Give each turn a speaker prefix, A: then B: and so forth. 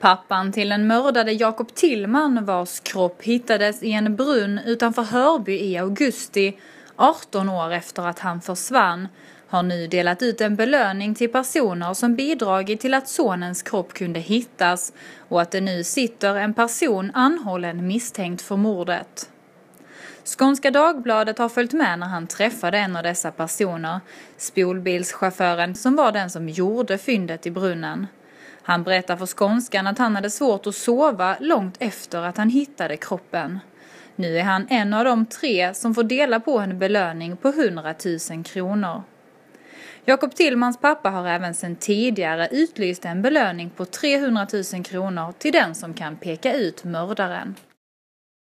A: Pappan till den mördade Jakob Tillman vars kropp hittades i en brunn utanför Hörby i augusti, 18 år efter att han försvann, har nu delat ut en belöning till personer som bidragit till att sonens kropp kunde hittas och att det nu sitter en person anhållen misstänkt för mordet. Skånska Dagbladet har följt med när han träffade en av dessa personer, spolbilschauffören som var den som gjorde fyndet i brunnen. Han berättar för Skånskan att han hade svårt att sova långt efter att han hittade kroppen. Nu är han en av de tre som får dela på en belöning på 100 000 kronor. Jakob Tillmans pappa har även sedan tidigare utlyst en belöning på 300 000 kronor till den som kan peka ut mördaren.